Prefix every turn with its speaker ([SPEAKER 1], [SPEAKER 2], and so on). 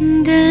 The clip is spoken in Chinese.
[SPEAKER 1] 的